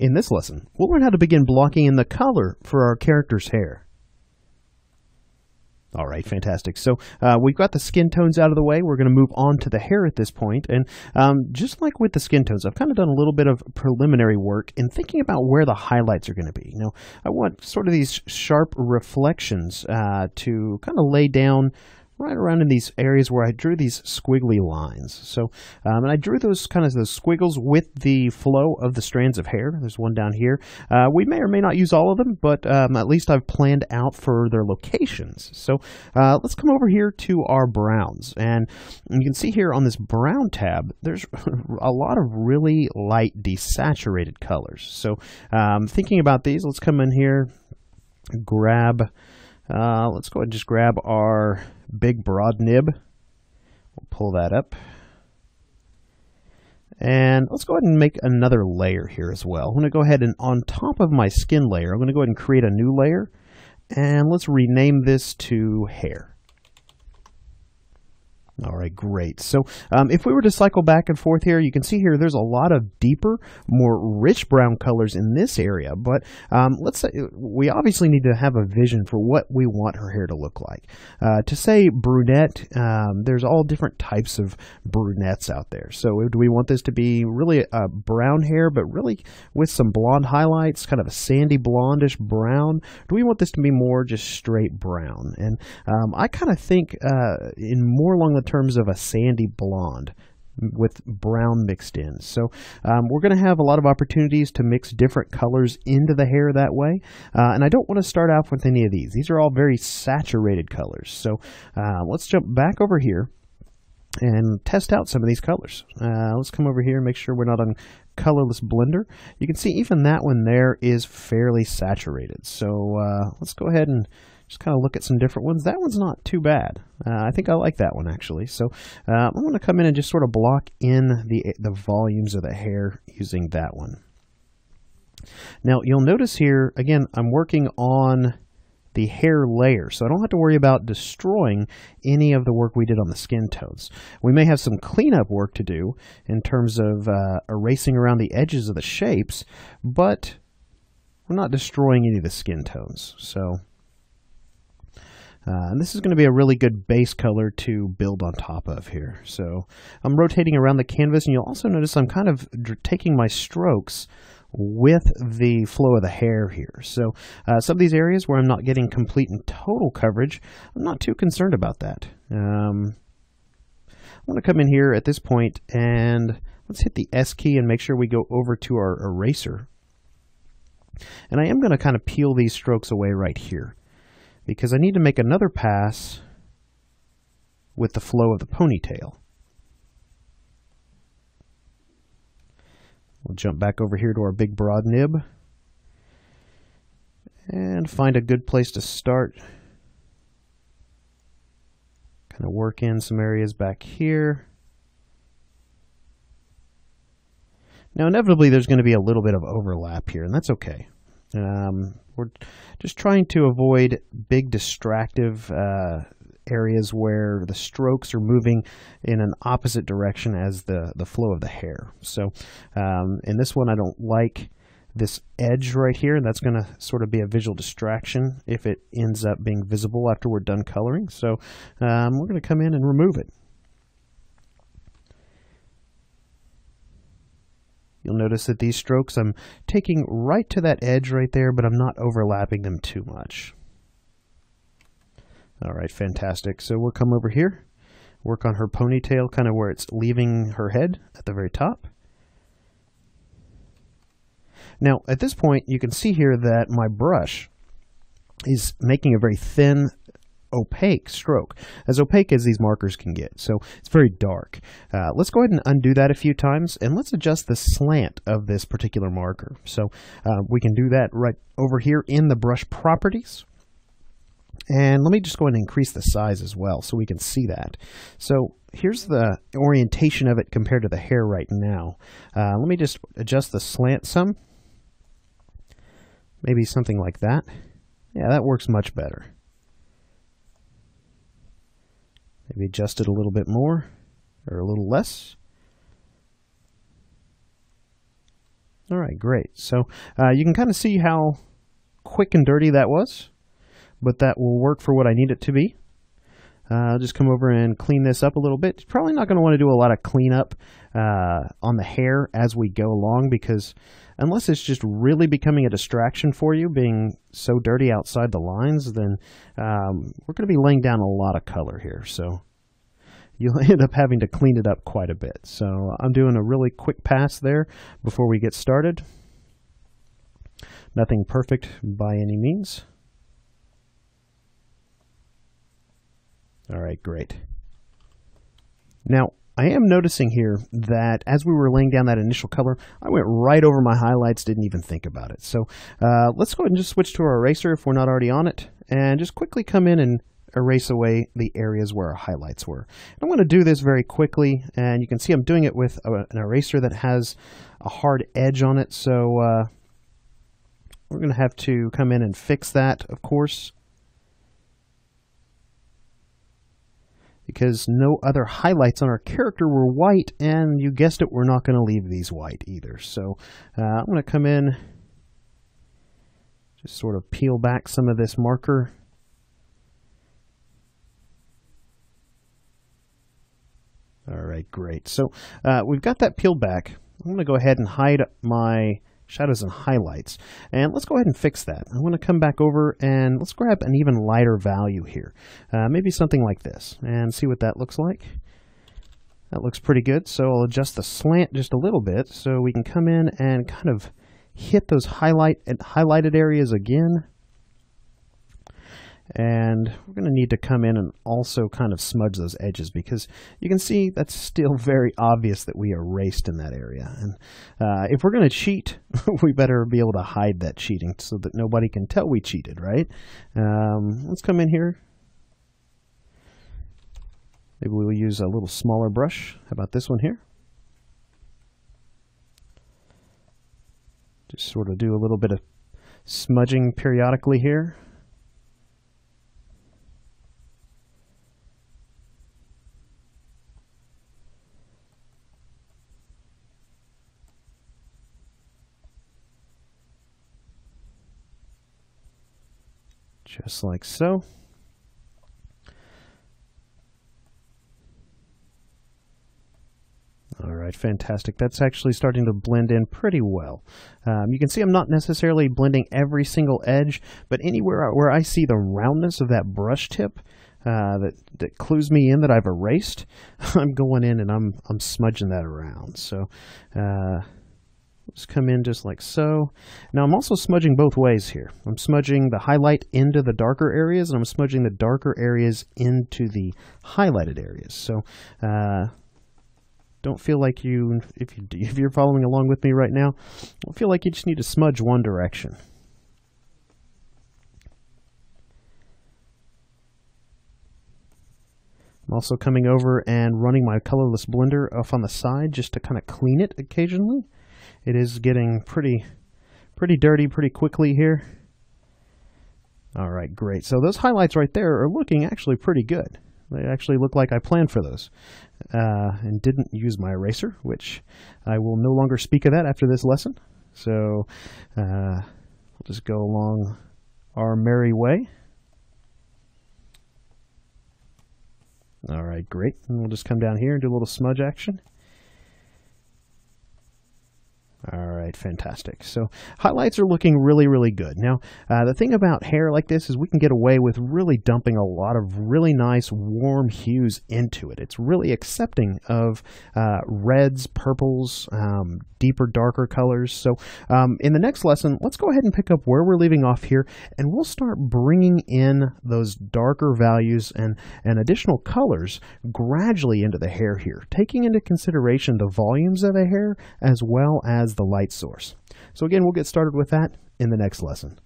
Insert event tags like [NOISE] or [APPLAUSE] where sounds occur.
In this lesson, we'll learn how to begin blocking in the color for our character's hair. All right, fantastic. So uh, we've got the skin tones out of the way. We're going to move on to the hair at this point. And um, just like with the skin tones, I've kind of done a little bit of preliminary work in thinking about where the highlights are going to be. You know, I want sort of these sharp reflections uh, to kind of lay down right around in these areas where I drew these squiggly lines. So, um, and I drew those kind of those squiggles with the flow of the strands of hair. There's one down here. Uh, we may or may not use all of them, but um, at least I've planned out for their locations. So uh, let's come over here to our browns. And you can see here on this brown tab, there's [LAUGHS] a lot of really light desaturated colors. So um, thinking about these, let's come in here, grab, uh, let's go ahead and just grab our big broad nib. We'll pull that up. And let's go ahead and make another layer here as well. I'm going to go ahead and on top of my skin layer, I'm going to go ahead and create a new layer. And let's rename this to hair. All right, great. So um, if we were to cycle back and forth here, you can see here there's a lot of deeper, more rich brown colors in this area. But um, let's say we obviously need to have a vision for what we want her hair to look like. Uh, to say brunette, um, there's all different types of brunettes out there. So do we want this to be really a brown hair, but really with some blonde highlights, kind of a sandy blondish brown? Do we want this to be more just straight brown? And um, I kind of think uh, in more along the terms of a sandy blonde with brown mixed in. So um, we're going to have a lot of opportunities to mix different colors into the hair that way. Uh, and I don't want to start off with any of these. These are all very saturated colors. So uh, let's jump back over here and test out some of these colors. Uh, let's come over here and make sure we're not on colorless blender. You can see even that one there is fairly saturated. So uh, let's go ahead and just kind of look at some different ones. That one's not too bad. Uh, I think I like that one actually. So uh, I'm going to come in and just sort of block in the, the volumes of the hair using that one. Now you'll notice here, again, I'm working on the hair layer, so I don't have to worry about destroying any of the work we did on the skin tones. We may have some cleanup work to do in terms of uh, erasing around the edges of the shapes, but we're not destroying any of the skin tones. So uh, and this is going to be a really good base color to build on top of here. So I'm rotating around the canvas, and you'll also notice I'm kind of taking my strokes with the flow of the hair here. So uh, some of these areas where I'm not getting complete and total coverage, I'm not too concerned about that. Um, I'm going to come in here at this point and let's hit the S key and make sure we go over to our eraser. And I am going to kind of peel these strokes away right here because I need to make another pass with the flow of the ponytail. We'll jump back over here to our big broad nib and find a good place to start. Kind of work in some areas back here. Now, inevitably, there's going to be a little bit of overlap here, and that's okay. Um, we're just trying to avoid big distractive uh, areas where the strokes are moving in an opposite direction as the, the flow of the hair. So um, in this one, I don't like this edge right here, and that's going to sort of be a visual distraction if it ends up being visible after we're done coloring. So um, we're going to come in and remove it. You'll notice that these strokes I'm taking right to that edge right there, but I'm not overlapping them too much. All right, fantastic. So we'll come over here, work on her ponytail, kind of where it's leaving her head at the very top. Now, at this point, you can see here that my brush is making a very thin opaque stroke, as opaque as these markers can get. So it's very dark. Uh, let's go ahead and undo that a few times, and let's adjust the slant of this particular marker. So uh, we can do that right over here in the brush properties. And let me just go ahead and increase the size as well so we can see that. So here's the orientation of it compared to the hair right now. Uh, let me just adjust the slant some. Maybe something like that. Yeah, that works much better. Maybe adjust it a little bit more or a little less. All right, great. So uh, you can kind of see how quick and dirty that was, but that will work for what I need it to be. Uh, I'll just come over and clean this up a little bit. Probably not going to want to do a lot of cleanup uh, on the hair as we go along because unless it's just really becoming a distraction for you, being so dirty outside the lines, then um, we're going to be laying down a lot of color here. So you'll [LAUGHS] end up having to clean it up quite a bit. So I'm doing a really quick pass there before we get started. Nothing perfect by any means. All right, great. Now, I am noticing here that as we were laying down that initial color, I went right over my highlights, didn't even think about it. So uh, let's go ahead and just switch to our eraser if we're not already on it, and just quickly come in and erase away the areas where our highlights were. I'm going to do this very quickly, and you can see I'm doing it with a, an eraser that has a hard edge on it, so uh, we're going to have to come in and fix that, of course. Because no other highlights on our character were white, and you guessed it, we're not going to leave these white either. So uh, I'm going to come in, just sort of peel back some of this marker. All right, great. So uh, we've got that peeled back. I'm going to go ahead and hide my shadows and highlights. And let's go ahead and fix that. I want to come back over and let's grab an even lighter value here. Uh, maybe something like this and see what that looks like. That looks pretty good. So I'll adjust the slant just a little bit so we can come in and kind of hit those highlight highlighted areas again. And we're going to need to come in and also kind of smudge those edges because you can see that's still [LAUGHS] very obvious that we erased in that area. And uh, if we're going to cheat, [LAUGHS] we better be able to hide that cheating so that nobody can tell we cheated, right? Um, let's come in here. Maybe we'll use a little smaller brush. How about this one here? Just sort of do a little bit of smudging periodically here. Just like so. All right, fantastic. That's actually starting to blend in pretty well. Um, you can see I'm not necessarily blending every single edge, but anywhere where I see the roundness of that brush tip uh, that, that clues me in that I've erased, [LAUGHS] I'm going in and I'm, I'm smudging that around. So uh, just come in just like so. Now I'm also smudging both ways here. I'm smudging the highlight into the darker areas, and I'm smudging the darker areas into the highlighted areas. So uh, don't feel like you, if, you, [LAUGHS] if you're following along with me right now, don't feel like you just need to smudge one direction. I'm also coming over and running my colorless blender off on the side just to kind of clean it occasionally it is getting pretty pretty dirty pretty quickly here. All right, great. So those highlights right there are looking actually pretty good. They actually look like I planned for those uh, and didn't use my eraser, which I will no longer speak of that after this lesson. So uh, we'll just go along our merry way. All right, great. And we'll just come down here and do a little smudge action. All fantastic. So highlights are looking really, really good. Now, uh, the thing about hair like this is we can get away with really dumping a lot of really nice warm hues into it. It's really accepting of uh, reds, purples, um, deeper, darker colors. So um, in the next lesson, let's go ahead and pick up where we're leaving off here, and we'll start bringing in those darker values and, and additional colors gradually into the hair here, taking into consideration the volumes of the hair as well as the light source. So again, we'll get started with that in the next lesson.